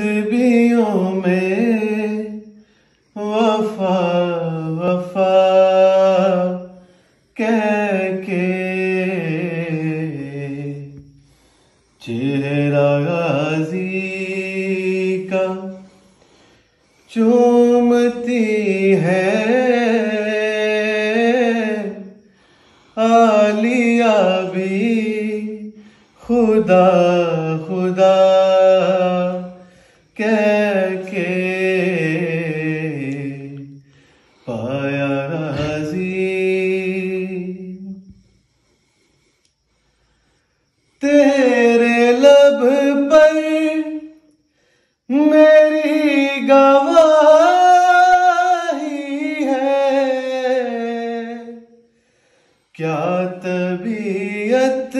तस्बियों में वफा वफा कह के चेहरा गाजी का चूमती है। आलिया भी खुदा खुदा। के पाया राज़ी। तेरे लब पर मेरी गवाही है। क्या तबीयत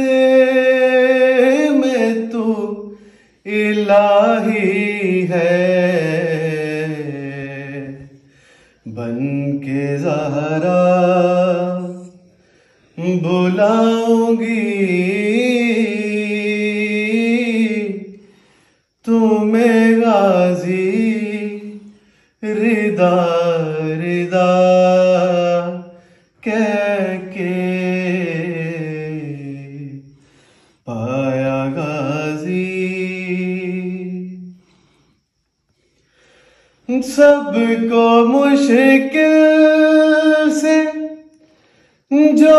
में तू इलाही है। बन के जहरा बुलाऊँगी तुम्हें गाजी रिदा रिदा। कह सबको मुश्किल से जो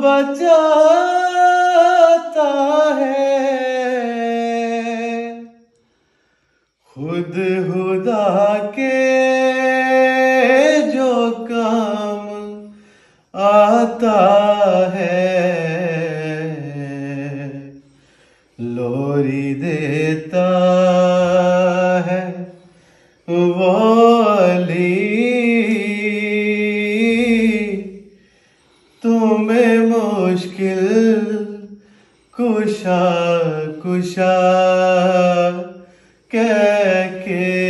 बचाता है। खुद खुदा के जो काम आता है। मुश्किल कुशा कुशा कह के